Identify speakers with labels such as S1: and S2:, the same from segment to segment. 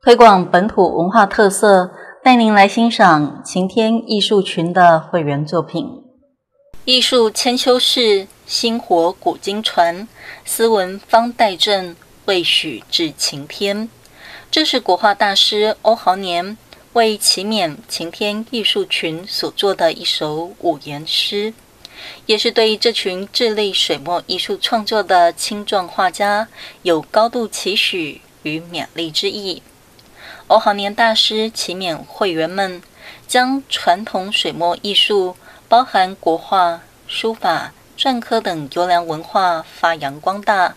S1: 推广本土文化特色，带您来欣赏晴天艺术群的会员作品。艺术千秋事，星火古今传。斯文方代正，未许至晴天。这是国画大师欧豪年为祈勉晴天艺术群所作的一首五言诗，也是对这群致力水墨艺术创作的青壮画家有高度期许与勉励之意。欧豪年大师祈勉会员们，将传统水墨艺术，包含国画、书法、篆刻等优良文化发扬光大。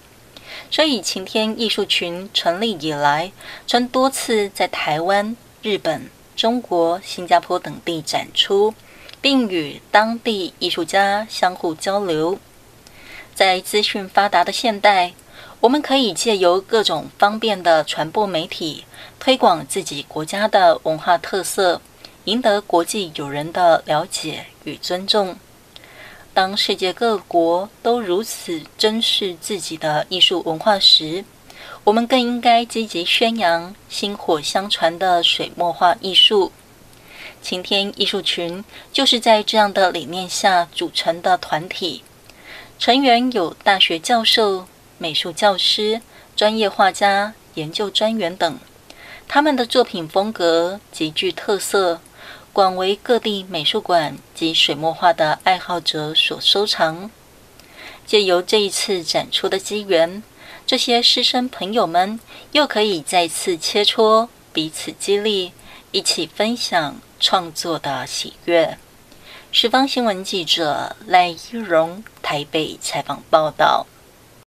S1: 所以，晴天艺术群成立以来，曾多次在台湾、日本、中国、新加坡等地展出，并与当地艺术家相互交流。在资讯发达的现代，我们可以借由各种方便的传播媒体。推广自己国家的文化特色，赢得国际友人的了解与尊重。当世界各国都如此珍视自己的艺术文化时，我们更应该积极宣扬薪火相传的水墨画艺术。晴天艺术群就是在这样的理念下组成的团体，成员有大学教授、美术教师、专业画家、研究专员等。他们的作品风格极具特色，广为各地美术馆及水墨画的爱好者所收藏。借由这一次展出的机缘，这些师生朋友们又可以再次切磋，彼此激励，一起分享创作的喜悦。十方新闻记者赖一荣台北采访报道。